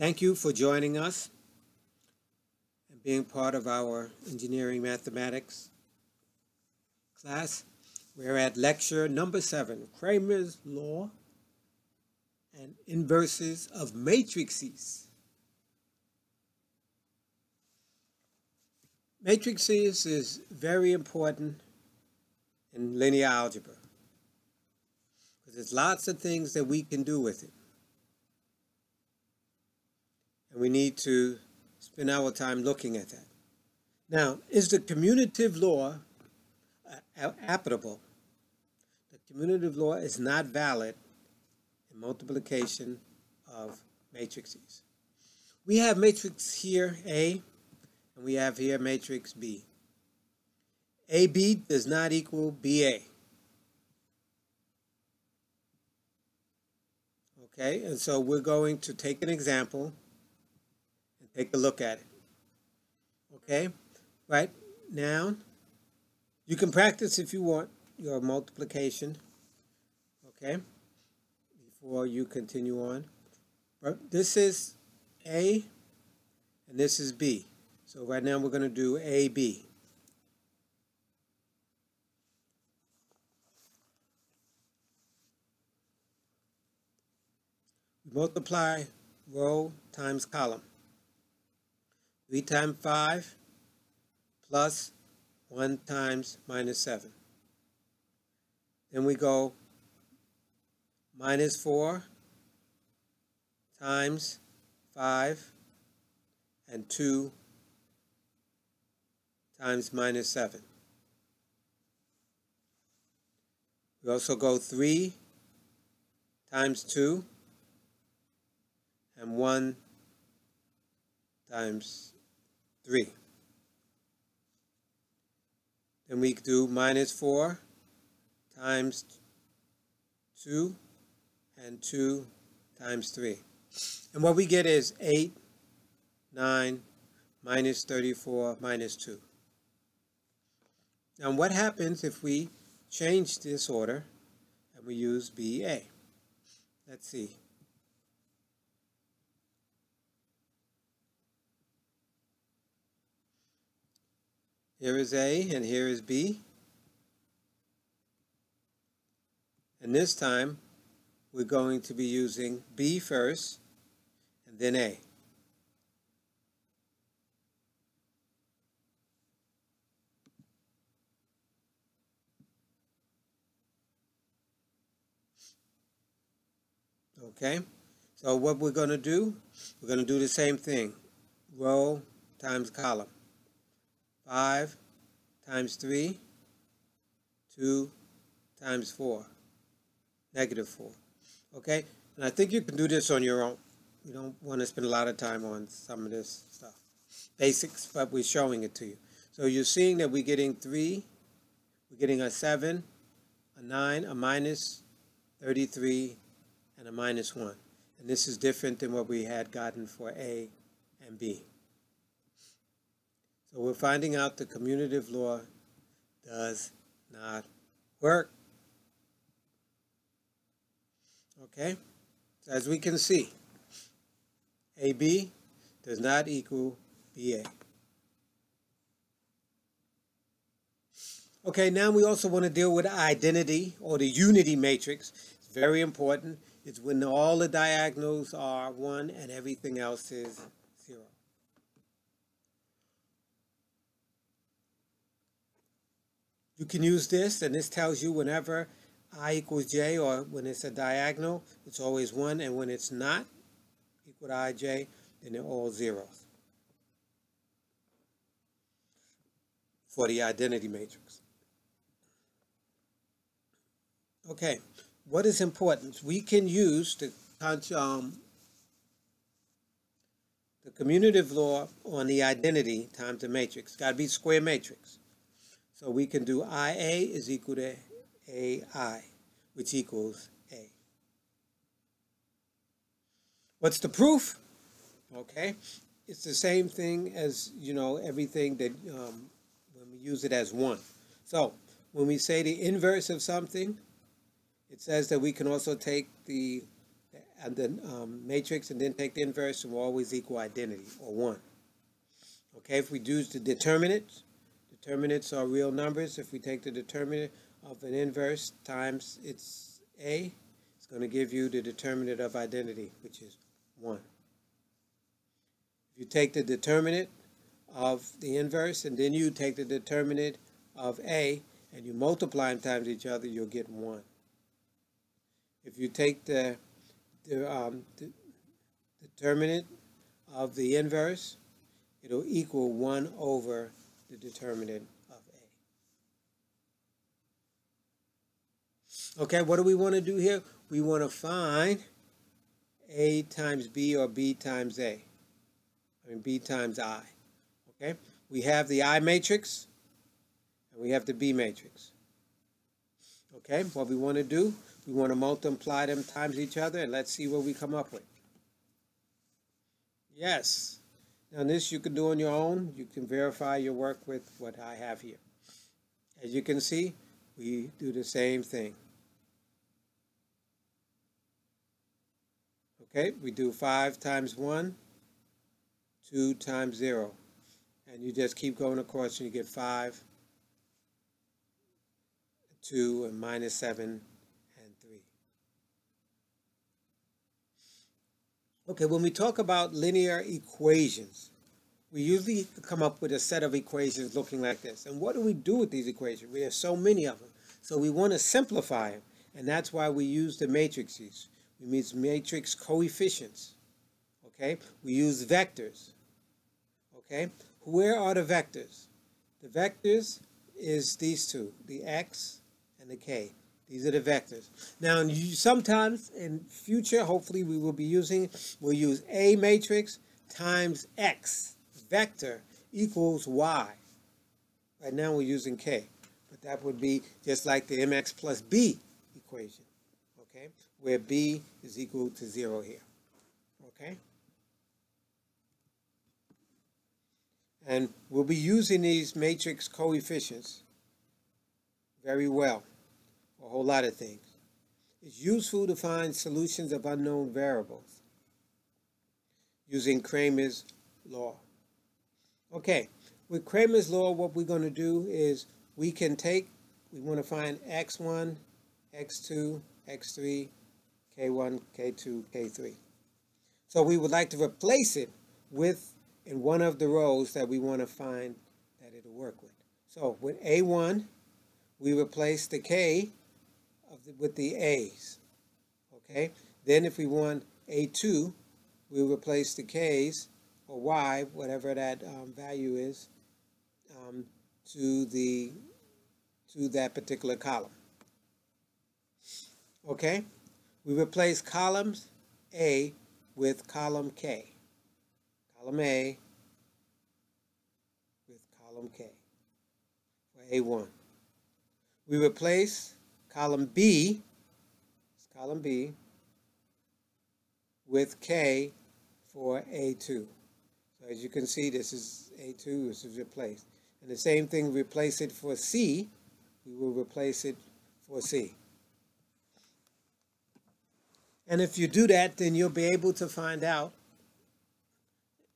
Thank you for joining us and being part of our engineering mathematics class. We're at lecture number seven, Cramer's Law and Inverses of Matrices. Matrices is very important in linear algebra because there's lots of things that we can do with it. And we need to spend our time looking at that. Now, is the commutative law uh, applicable? The commutative law is not valid in multiplication of matrices. We have matrix here, A, and we have here matrix B. AB does not equal BA. Okay, and so we're going to take an example take a look at it. Okay, right now, you can practice if you want your multiplication. Okay, before you continue on. But this is A and this is B. So right now we're going to do AB. multiply row times column. 3 times 5 plus 1 times minus 7. Then we go minus 4 times 5 and 2 times minus 7. We also go 3 times 2 and 1 times 3. Then we do minus 4 times 2 and 2 times 3. And what we get is 8, 9, minus 34, minus 2. Now what happens if we change this order and we use BA? Let's see. Here is A and here is B. And this time we're going to be using B first and then A. Okay, so what we're going to do, we're going to do the same thing. Row times column. 5 times 3, 2 times 4, negative 4. Okay? And I think you can do this on your own. You don't want to spend a lot of time on some of this stuff. Basics, but we're showing it to you. So you're seeing that we're getting 3, we're getting a 7, a 9, a minus 33, and a minus 1. And this is different than what we had gotten for A and B. So we're finding out the commutative law does not work. Okay? As we can see, AB does not equal BA. Okay, now we also want to deal with identity or the unity matrix. It's very important. It's when all the diagonals are 1 and everything else is You can use this, and this tells you whenever i equals j, or when it's a diagonal, it's always 1, and when it's not equal to ij, then they're all zeros for the identity matrix. Okay, what is important? We can use the, um, the commutative law on the identity times the matrix. Got to be square matrix. So we can do IA is equal to AI, which equals A. What's the proof? Okay, it's the same thing as, you know, everything that um, when we use it as one. So when we say the inverse of something, it says that we can also take the, and then um, matrix and then take the inverse and will always equal identity or 1. Okay, if we do the determinant, determinants are real numbers. If we take the determinant of an inverse times its a, it's going to give you the determinant of identity, which is 1. If you take the determinant of the inverse and then you take the determinant of a and you multiply them times each other, you'll get 1. If you take the, the, um, the determinant of the inverse, it'll equal 1 over the determinant of A. Okay, what do we want to do here? We want to find A times B or B times A. I mean B times I. Okay, we have the I matrix and we have the B matrix. Okay, what we want to do, we want to multiply them times each other and let's see what we come up with. Yes. Now this you can do on your own. You can verify your work with what I have here. As you can see, we do the same thing. Okay, we do 5 times 1, 2 times 0. And you just keep going across and you get 5, 2, and minus 7, and 3. Okay, when we talk about linear equations, we usually come up with a set of equations looking like this. And what do we do with these equations? We have so many of them. So we want to simplify them. And that's why we use the matrices. We use matrix coefficients. Okay? We use vectors. Okay? Where are the vectors? The vectors is these two, the x and the k. These are the vectors. Now, sometimes in future, hopefully we will be using, we'll use A matrix times X vector equals Y. Right now we're using K, but that would be just like the MX plus B equation, okay? Where B is equal to zero here, okay? And we'll be using these matrix coefficients very well a whole lot of things. It's useful to find solutions of unknown variables using Cramer's law. Okay, with Cramer's law, what we're going to do is we can take, we want to find x1, x2, x3, k1, k2, k3. So we would like to replace it with in one of the rows that we want to find that it'll work with. So with A1, we replace the K the, with the A's. Okay. Then if we want A2, we replace the K's or Y, whatever that um, value is, um, to the to that particular column. Okay. We replace columns A with column K. Column A with column K for A1. We replace column B, column B, with K for A2. So as you can see, this is A2, this is replaced. And the same thing, replace it for C, we will replace it for C. And if you do that, then you'll be able to find out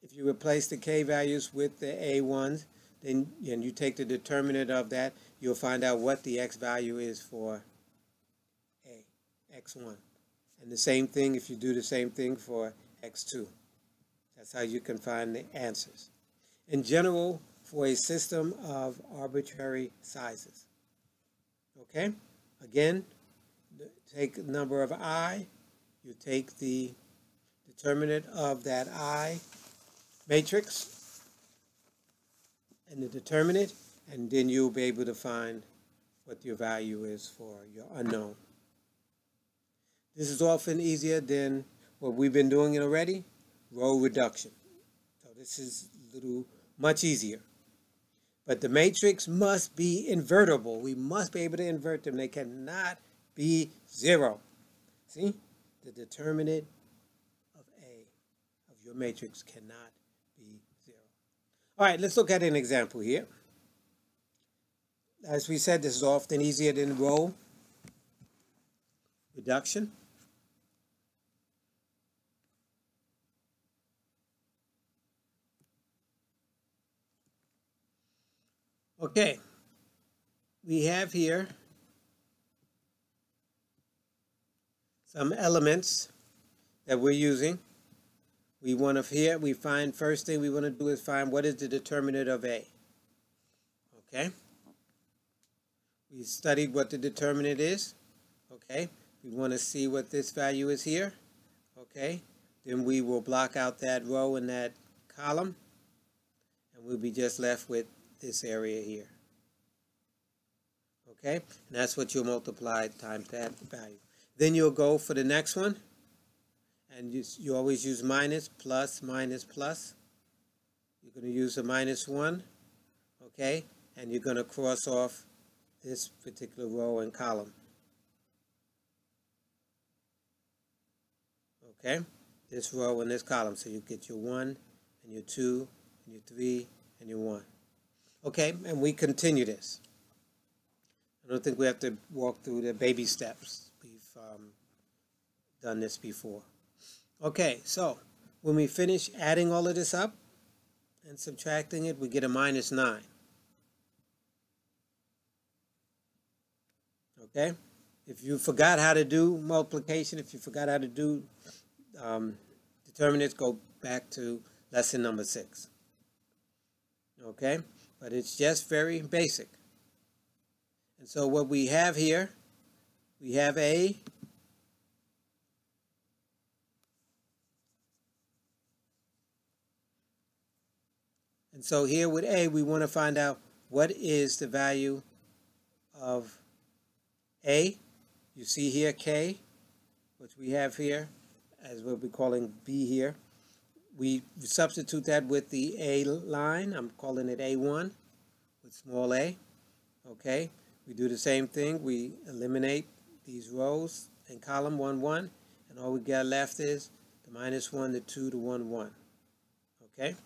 if you replace the K values with the A1s, then and you take the determinant of that, you'll find out what the X value is for A, X1. And the same thing if you do the same thing for X2. That's how you can find the answers. In general, for a system of arbitrary sizes. Okay? Again, take number of i, you take the determinant of that i matrix, and the determinant, and then you'll be able to find what your value is for your unknown. This is often easier than what we've been doing already, row reduction. So this is a little much easier. But the matrix must be invertible. We must be able to invert them. They cannot be zero. See? The determinant of A of your matrix cannot be zero. all right, let's look at an example here. As we said, this is often easier than row reduction. Okay, we have here some elements that we're using. We want to here, we find, first thing we want to do is find what is the determinant of A. Okay. We studied what the determinant is. Okay? We want to see what this value is here. Okay? Then we will block out that row in that column. And we'll be just left with this area here. Okay? And that's what you'll multiply times that value. Then you'll go for the next one. And you, you always use minus, plus, minus, plus. You're going to use a minus 1. Okay? And you're going to cross off this particular row and column. Okay? This row and this column. So you get your 1 and your 2 and your 3 and your 1. Okay, and we continue this. I don't think we have to walk through the baby steps. We've um, done this before. Okay, so when we finish adding all of this up and subtracting it, we get a minus 9. Okay? If you forgot how to do multiplication, if you forgot how to do um, determinants, go back to lesson number 6. Okay? But it's just very basic. And so what we have here, we have A And so here with A, we want to find out what is the value of A. You see here K, which we have here, as we'll be calling B here. We substitute that with the A line. I'm calling it A1 with small a. Okay, we do the same thing. We eliminate these rows in column 1, 1, and all we got left is the minus 1, the 2, the 1, 1. Okay,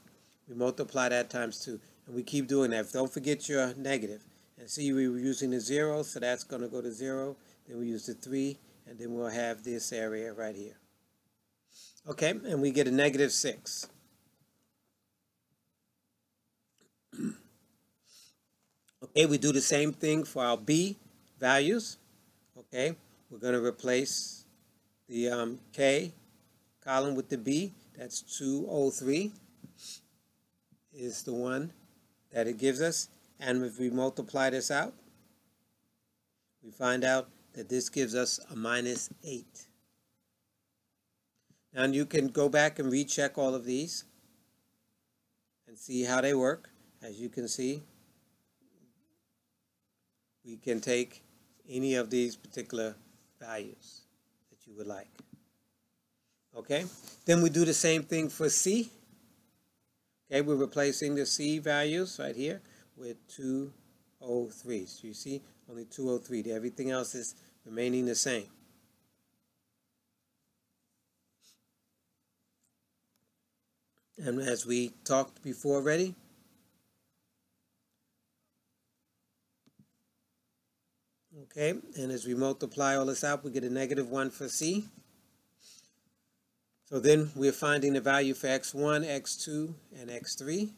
we multiply that times 2, and we keep doing that. Don't forget your negative. And see, we were using the 0, so that's going to go to 0. Then we use the 3, and then we'll have this area right here. Okay, and we get a negative 6. okay, we do the same thing for our B values. Okay, we're going to replace the um, K column with the B. That's 203 is the one that it gives us. And if we multiply this out, we find out that this gives us a minus 8. Now you can go back and recheck all of these and see how they work. As you can see, we can take any of these particular values that you would like. Okay, then we do the same thing for C. Okay, we're replacing the C values right here with 203. So you see, only 203. Everything else is remaining the same. And as we talked before already, okay, and as we multiply all this out, we get a negative 1 for C. So then we're finding the value for x1, x2, and x3.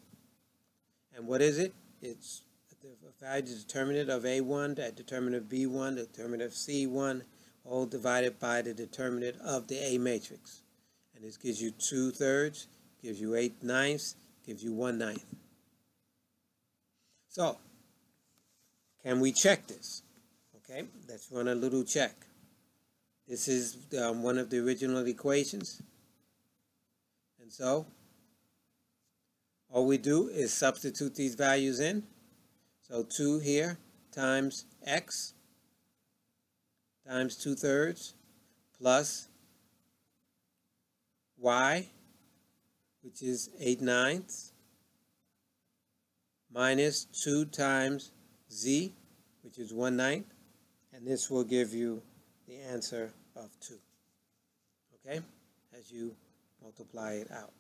And what is it? It's the value determinant of a1, the determinant of b1, the determinant of c1, all divided by the determinant of the A matrix. And this gives you 2 thirds, gives you 8 ninths, gives you 1 ninth. So, can we check this? Okay, let's run a little check. This is um, one of the original equations. And so, all we do is substitute these values in. So 2 here times x times 2 thirds plus y which is 8 ninths, minus 2 times z, which is 1 ninth, and this will give you the answer of 2. Okay? As you multiply it out.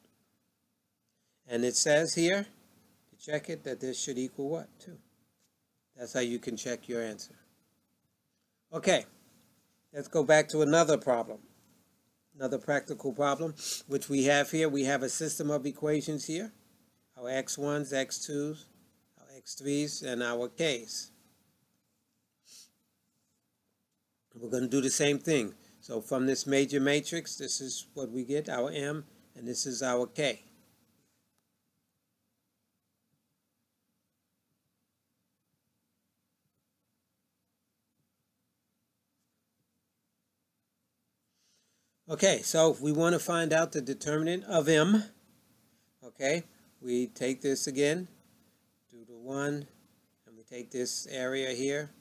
And it says here, to check it, that this should equal what? 2. That's how you can check your answer. Okay, let's go back to another problem another practical problem, which we have here. We have a system of equations here. Our x1s, x2s, our x3s and our k's. We're going to do the same thing. So from this major matrix, this is what we get, our m, and this is our k. Okay, so we want to find out the determinant of m. Okay, we take this again, do the 1, and we take this area here,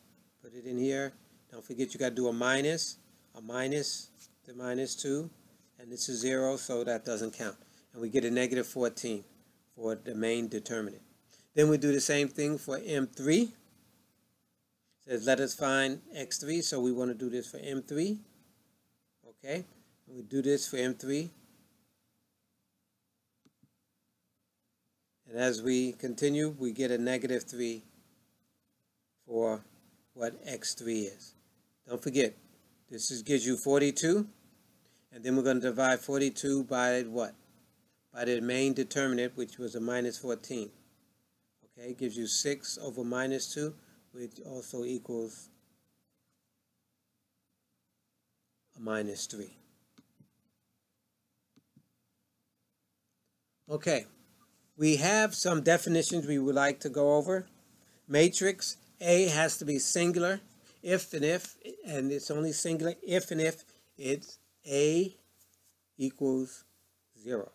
put it in here. Don't forget you got to do a minus, a minus, the minus 2, and this is 0, so that doesn't count. And we get a negative 14 for the main determinant. Then we do the same thing for M3. It says let us find X3, so we want to do this for M3. Okay. We do this for M3. And as we continue, we get a negative 3 for what x3 is. Don't forget, this is, gives you 42. And then we're going to divide 42 by what? By the main determinant, which was a minus 14. Okay, gives you 6 over minus 2, which also equals a minus 3. Okay, we have some definitions we would like to go over. Matrix, A has to be singular, if and if, and it's only singular if and if it's A equals 0.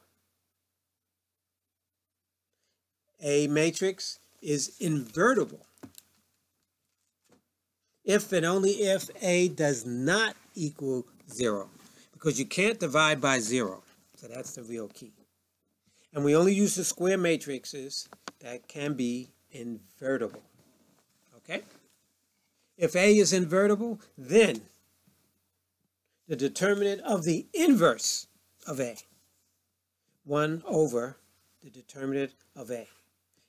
A matrix is invertible if and only if A does not equal 0, because you can't divide by 0. So that's the real key. And we only use the square matrices that can be invertible. Okay? If A is invertible, then the determinant of the inverse of A, 1 over the determinant of A.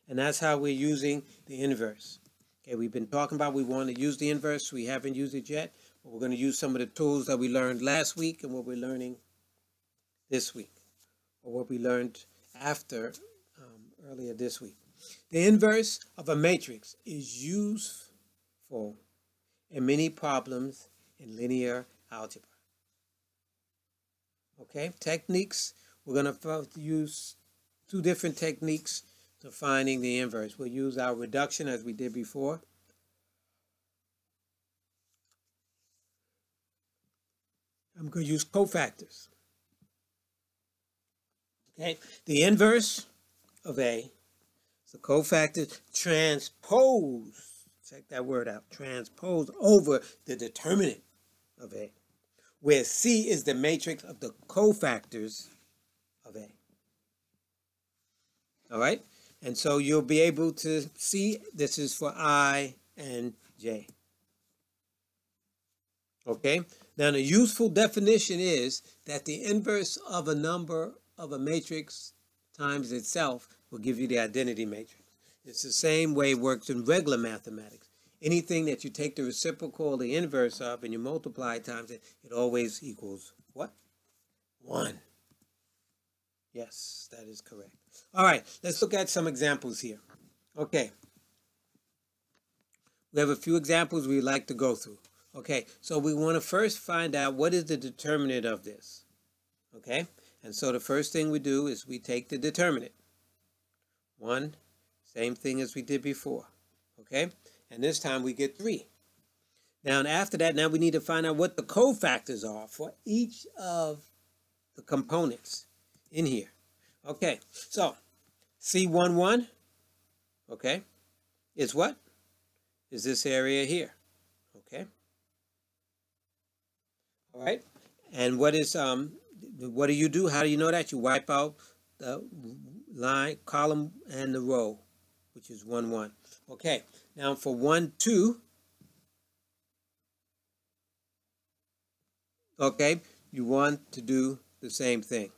And that's how we're using the inverse. Okay, we've been talking about we want to use the inverse. We haven't used it yet. But we're going to use some of the tools that we learned last week and what we're learning this week, or what we learned after um, earlier this week. The inverse of a matrix is useful in many problems in linear algebra. Okay, techniques. We're going to use two different techniques to finding the inverse. We'll use row reduction as we did before. I'm going to use cofactors. Okay, the inverse of A the cofactor transpose, check that word out, transpose over the determinant of A, where C is the matrix of the cofactors of A. All right, and so you'll be able to see this is for I and J. Okay, now the useful definition is that the inverse of a number of a matrix times itself will give you the identity matrix. It's the same way it works in regular mathematics. Anything that you take the reciprocal or the inverse of and you multiply times it, it always equals what? 1. Yes, that is correct. All right, let's look at some examples here. Okay. We have a few examples we'd like to go through. Okay, so we want to first find out what is the determinant of this. Okay, and so the first thing we do is we take the determinant. One, same thing as we did before. Okay? And this time we get three. Now, and after that, now we need to find out what the cofactors are for each of the components in here. Okay, so C11, okay, is what? Is this area here. Okay? All right? And what is um what do you do? How do you know that? You wipe out the line, column, and the row, which is 1, 1. Okay, now for 1, 2, okay, you want to do the same thing.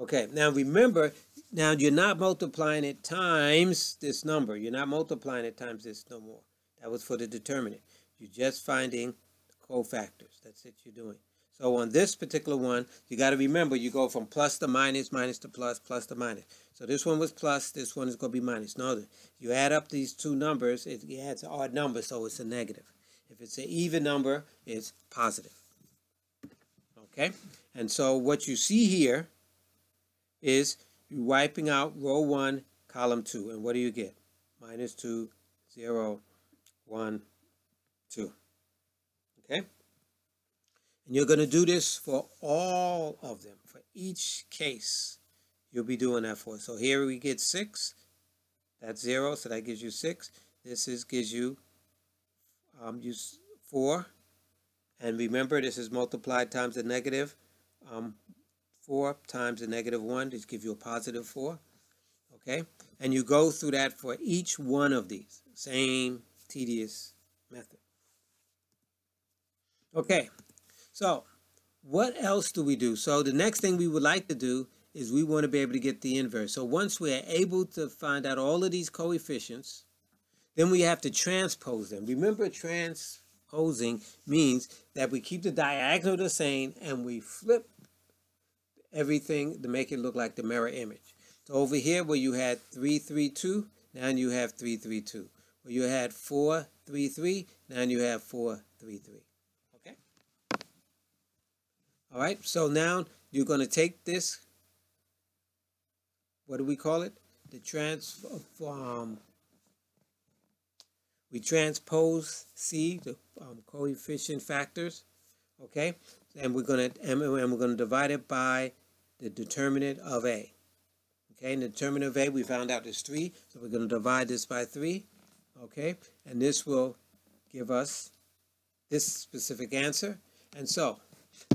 Okay, now remember, now you're not multiplying it times this number. You're not multiplying it times this no more. That was for the determinant. You're just finding cofactors. That's it you're doing. So on this particular one, you got to remember you go from plus to minus, minus to plus, plus to minus. So this one was plus, this one is going to be minus. No, you add up these two numbers, it adds an odd number, so it's a negative. If it's an even number, it's positive. Okay? And so what you see here is you're wiping out row 1, column 2. And what do you get? Minus 2, 0, 1, 2. Okay? And you're going to do this for all of them, for each case. You'll be doing that for. So here we get 6. That's 0, so that gives you 6. This is gives you um, use 4. And remember, this is multiplied times the negative. Um, 4 times the negative 1, this gives you a positive 4. Okay? And you go through that for each one of these. Same tedious method. Okay, so what else do we do? So the next thing we would like to do is we want to be able to get the inverse. So once we're able to find out all of these coefficients, then we have to transpose them. Remember transposing means that we keep the diagonal the same and we flip everything to make it look like the mirror image. So over here where you had 332, now you have 332. Where you had 433, now you have 433. All right, so now you're going to take this, what do we call it? The transform, we transpose C, the um, coefficient factors, okay? And we're going to and we're going to divide it by the determinant of A. Okay, and the determinant of A we found out is 3, so we're going to divide this by 3. Okay, and this will give us this specific answer. And so,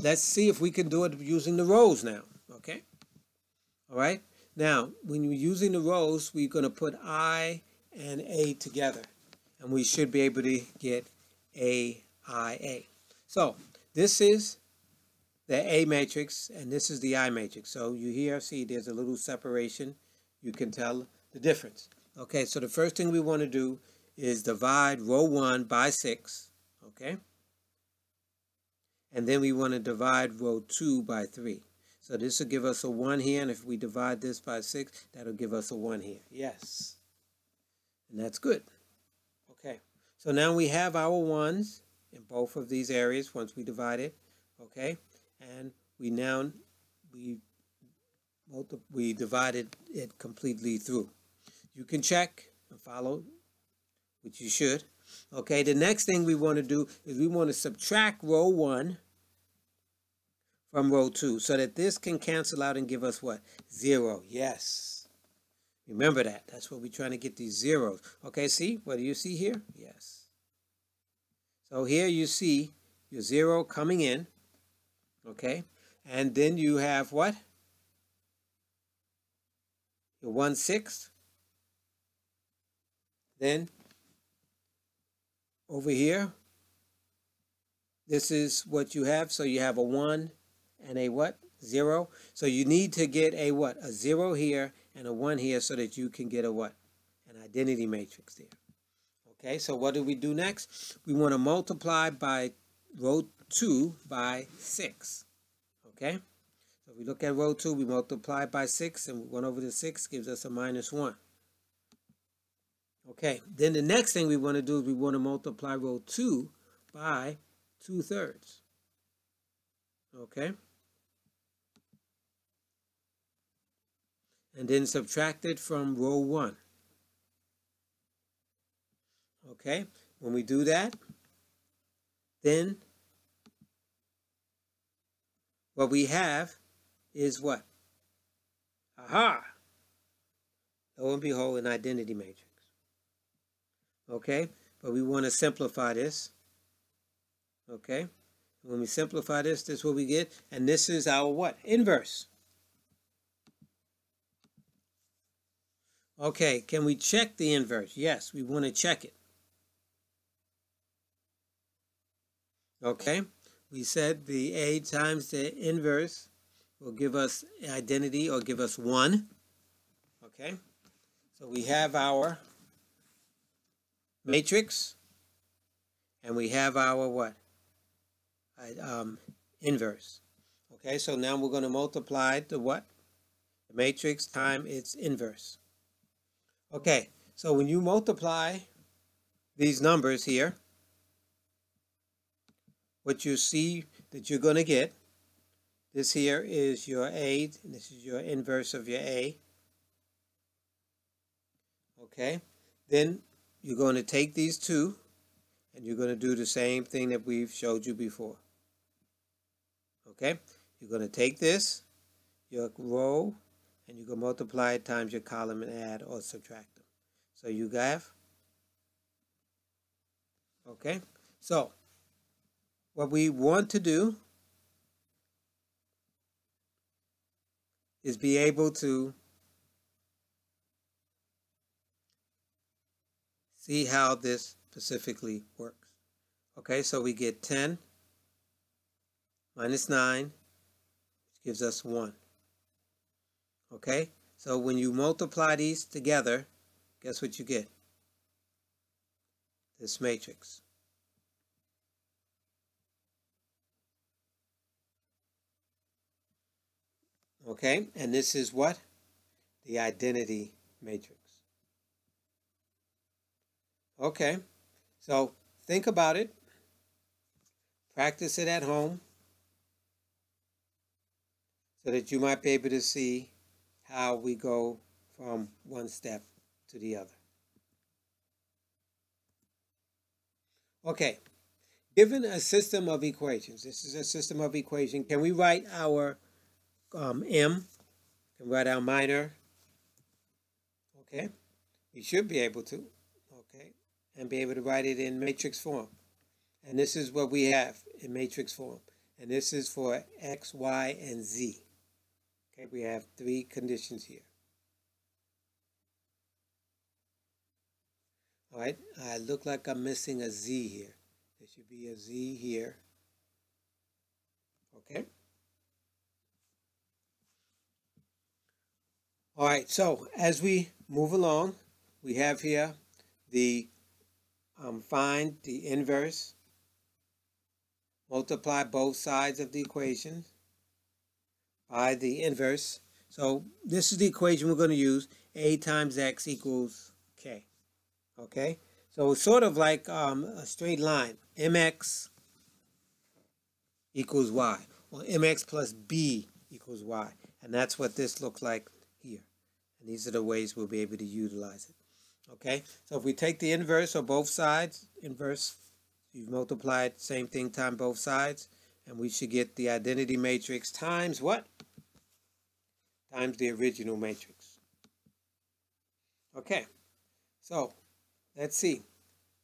let's see if we can do it using the rows now. Okay, all right. Now, when you're using the rows, we're going to put I and A together. And we should be able to get A, I, A. So, this is the A matrix, and this is the I matrix. So you here see there's a little separation. You can tell the difference. Okay, so the first thing we want to do is divide row 1 by 6. Okay? And then we want to divide row 2 by 3. So this will give us a 1 here, and if we divide this by 6, that'll give us a 1 here. Yes. And that's good. Okay. So now we have our 1s in both of these areas once we divide it. Okay and we now we we divided it completely through. You can check and follow, which you should. Okay, the next thing we want to do is we want to subtract row 1 from row 2 so that this can cancel out and give us what? 0. Yes. Remember that. That's what we're trying to get these zeros. Okay, see? What do you see here? Yes. So here you see your 0 coming in. Okay? And then you have what? Your 1 6. Then over here, this is what you have. So you have a 1 and a what? 0. So you need to get a what? A 0 here and a 1 here so that you can get a what? An identity matrix there. Okay, so what do we do next? We want to multiply by row 2 by 6. Okay? So if we look at row 2, we multiply by 6, and 1 over the 6 gives us a minus 1. Okay, then the next thing we want to do is we want to multiply row 2 by 2 thirds. Okay? And then subtract it from row 1. Okay, when we do that, then what we have is what? Aha! Lo and behold, an identity matrix. Okay? But we want to simplify this. Okay? When we simplify this, this is what we get. And this is our what? Inverse. Okay, can we check the inverse? Yes, we want to check it. Okay? we said the A times the inverse will give us identity or give us 1. Okay? So we have our matrix and we have our what? Um, inverse. Okay, so now we're going to multiply the what? The matrix time its inverse. Okay, so when you multiply these numbers here, what you see that you're going to get, this here is your A, and this is your inverse of your A. Okay, then you're going to take these two, and you're going to do the same thing that we've showed you before. Okay, you're going to take this, your row, and you can multiply it times your column and add or subtract them. So you have, okay, so what we want to do is be able to see how this specifically works. Okay, so we get 10 minus 9, which gives us 1. Okay, so when you multiply these together, guess what you get? This matrix. Okay, and this is what? The identity matrix. Okay, so think about it. Practice it at home so that you might be able to see how we go from one step to the other. Okay, given a system of equations, this is a system of equation, can we write our um, M, can write our minor, okay? We should be able to, okay? And be able to write it in matrix form. And this is what we have in matrix form. And this is for X, Y, and Z. Okay, we have three conditions here. All right, I look like I'm missing a Z here. There should be a Z here. Okay. All right, so as we move along, we have here the um, find the inverse, multiply both sides of the equation by the inverse. So this is the equation we're going to use. A times x equals k. Okay, so it's sort of like um, a straight line. mx equals y, or mx plus b equals y. And that's what this looks like here. And these are the ways we'll be able to utilize it. Okay, so if we take the inverse of both sides, inverse, you've multiplied same thing times both sides, and we should get the identity matrix times what? Times the original matrix. Okay, so let's see.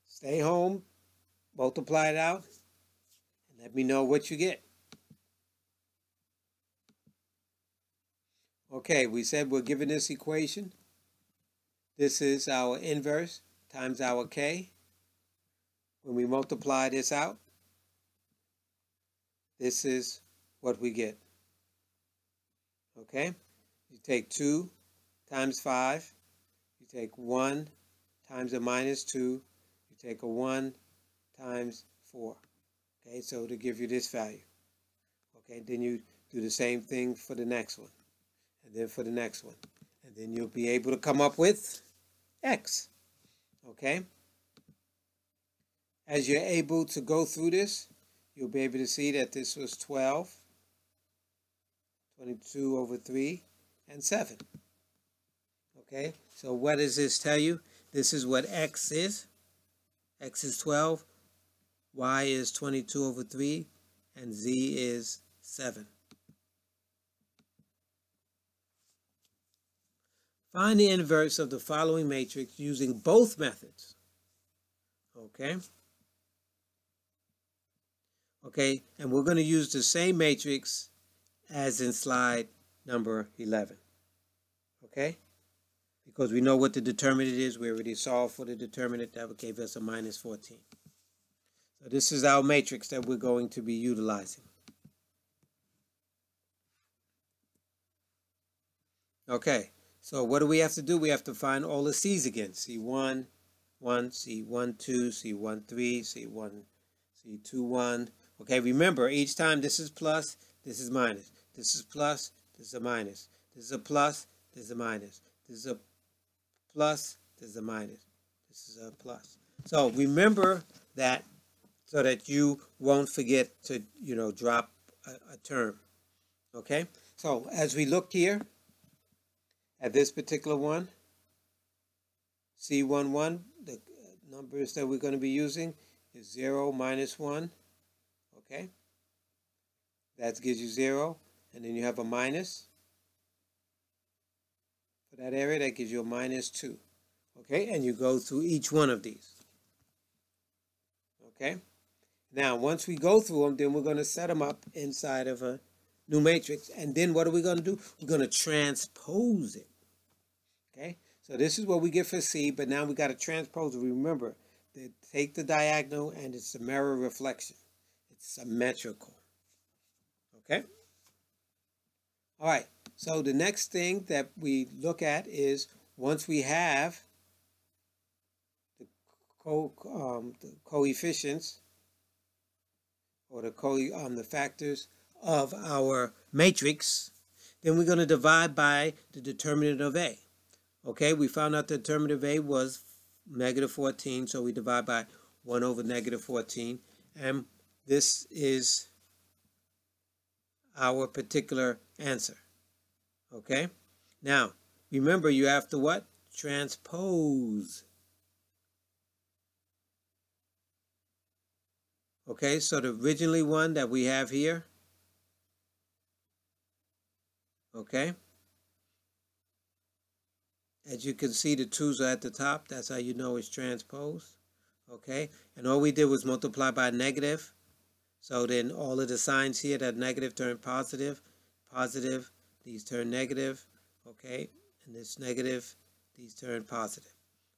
Stay home, multiply it out, and let me know what you get. Okay, we said we're given this equation. This is our inverse times our k. When we multiply this out, this is what we get. Okay? You take 2 times 5. You take 1 times a minus 2. You take a 1 times 4. Okay, so to give you this value. Okay, then you do the same thing for the next one and then for the next one. And then you'll be able to come up with x. Okay? As you're able to go through this, you'll be able to see that this was 12, 22 over 3, and 7. Okay? So what does this tell you? This is what x is. x is 12, y is 22 over 3, and z is 7. Find the inverse of the following matrix using both methods. Okay? Okay, and we're going to use the same matrix as in slide number 11. Okay? Because we know what the determinant is. We already solved for the determinant. That gave us a minus 14. So this is our matrix that we're going to be utilizing. Okay. So what do we have to do? We have to find all the C's again. C1, 1, C1, 2, C1, 3, C1, C2, 1, Okay, remember, each time this is plus, this is minus. This is plus, this is a minus. This is a plus, this is a minus. This is a plus, this is a minus. This is a plus. So remember that so that you won't forget to, you know, drop a, a term. Okay? So as we look here at this particular one, C11, the numbers that we're going to be using is 0 minus 1. Okay? That gives you 0. And then you have a minus. That area, that gives you a minus 2. Okay? And you go through each one of these. Okay? Now, once we go through them, then we're going to set them up inside of a new matrix. And then what are we going to do? We're going to transpose it. Okay? So this is what we get for C, but now we got to transpose it. Remember, they take the diagonal and it's a mirror reflection. It's symmetrical. Okay? All right. So the next thing that we look at is once we have the, co um, the coefficients or the co um, the factors of our matrix, then we're going to divide by the determinant of A. Okay, we found out the determinant of A was negative 14, so we divide by 1 over negative 14. And this is our particular answer. Okay? Now, remember you have to what? Transpose. Okay, so the originally one that we have here, okay, as you can see, the twos are at the top. That's how you know it's transposed. Okay, and all we did was multiply by negative. So then all of the signs here that negative turn positive, positive, these turn negative, okay, and this negative, these turn positive.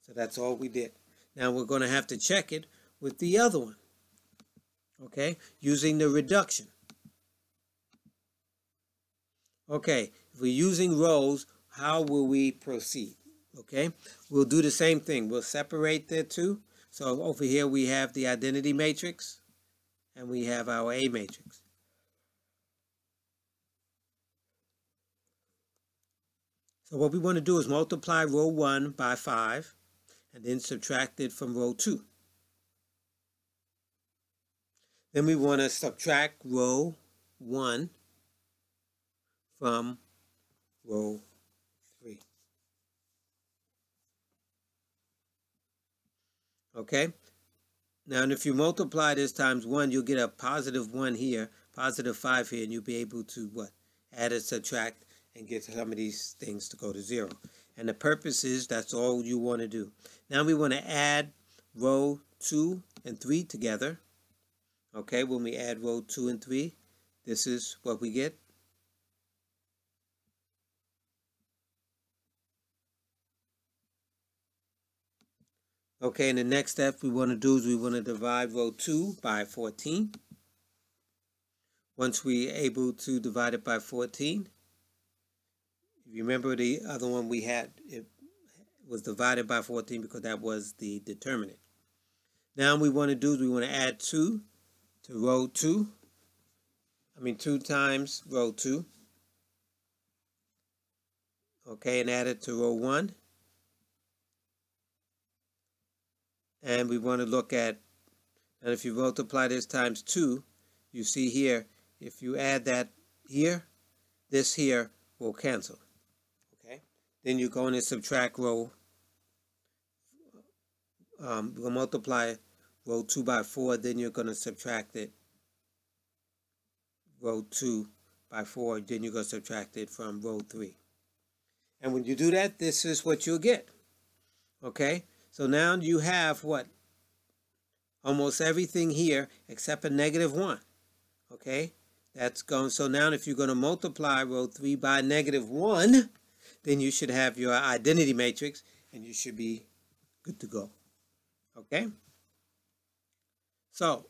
So that's all we did. Now we're going to have to check it with the other one, okay, using the reduction. Okay, if we're using rows, how will we proceed? Okay, we'll do the same thing. We'll separate the two. So over here we have the identity matrix and we have our A matrix. So what we want to do is multiply row 1 by 5 and then subtract it from row 2. Then we want to subtract row 1 from row 3. Okay? Now, if you multiply this times 1, you'll get a positive 1 here, positive 5 here, and you'll be able to, what, add and subtract and get some of these things to go to 0. And the purpose is that's all you want to do. Now we want to add row 2 and 3 together. Okay, when we add row 2 and 3, this is what we get. Okay, and the next step we want to do is we want to divide row 2 by 14. Once we're able to divide it by 14, remember the other one we had, it was divided by 14 because that was the determinant. Now we want to do is we want to add 2 to row 2. I mean 2 times row 2. Okay, and add it to row 1. and we want to look at and if you multiply this times 2 you see here if you add that here this here will cancel then you're going to subtract row um, we'll multiply row 2 by 4 then you're going to subtract it row 2 by 4 then you're going to subtract it from row 3 and when you do that this is what you'll get okay so now you have what? Almost everything here except a negative 1. Okay? That's going, so now if you're going to multiply row 3 by negative 1, then you should have your identity matrix and you should be good to go. Okay? So,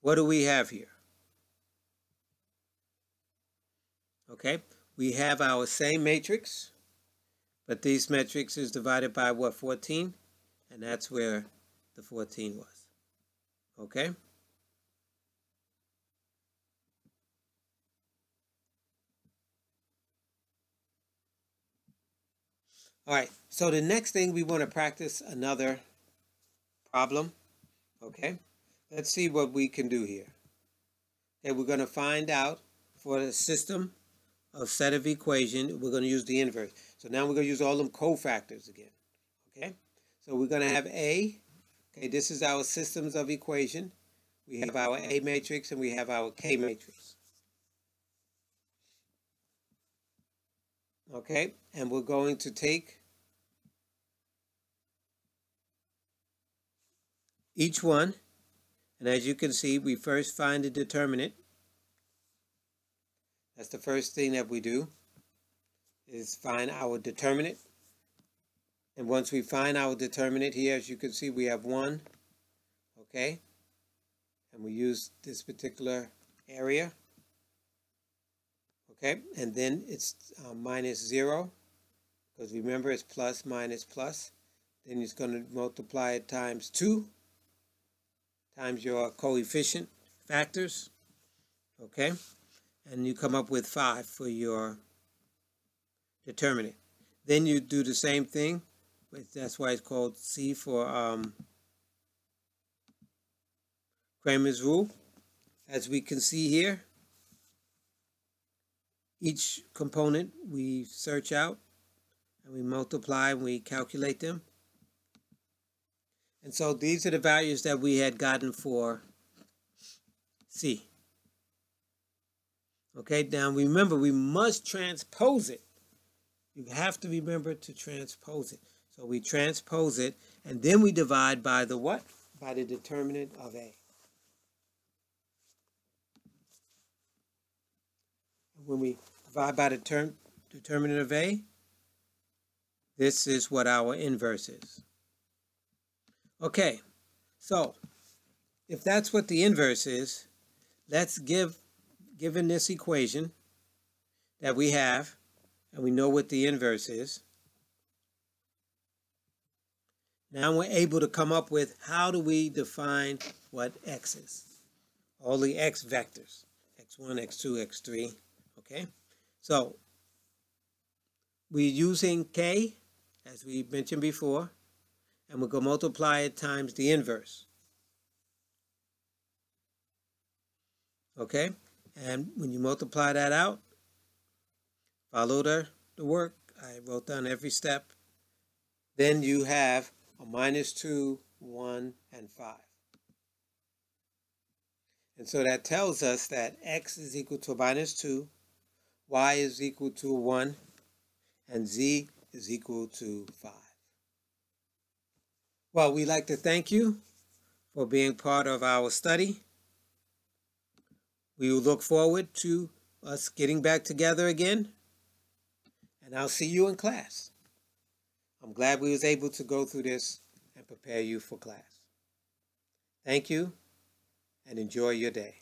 what do we have here? Okay, we have our same matrix, but these matrix is divided by what, 14? And that's where the 14 was. Okay? All right, so the next thing we want to practice another problem. Okay, let's see what we can do here. Okay, we're going to find out for the system of set of equation, we're going to use the inverse. So now we're going to use all them cofactors again. Okay, so we're going to have A. Okay, this is our systems of equation. We have our A matrix and we have our K matrix. Okay, and we're going to take each one, and as you can see, we first find the determinant. That's the first thing that we do, is find our determinant. And once we find our determinant here, as you can see, we have one, okay? And we use this particular area. Okay, and then it's uh, minus 0, because remember it's plus minus plus. Then it's going to multiply it times 2, times your coefficient factors. Okay, and you come up with 5 for your determinant. Then you do the same thing. That's why it's called C for um, Cramer's rule. As we can see here, each component we search out and we multiply and we calculate them. And so these are the values that we had gotten for C. Okay, now remember we must transpose it. You have to remember to transpose it. So we transpose it and then we divide by the what? By the determinant of A. When we divide by the term determinant of A, this is what our inverse is. Okay, so if that's what the inverse is, let's give, given this equation that we have, and we know what the inverse is, now we're able to come up with how do we define what x is. All the x vectors, x1, x2, x3, okay? So we're using k, as we mentioned before, and we're going to multiply it times the inverse. Okay? And when you multiply that out, follow the, the work. I wrote down every step. Then you have a minus 2, 1, and 5. And so that tells us that x is equal to minus 2, y is equal to 1, and z is equal to 5. Well, we'd like to thank you for being part of our study. We will look forward to us getting back together again, and I'll see you in class. I'm glad we was able to go through this and prepare you for class. Thank you, and enjoy your day.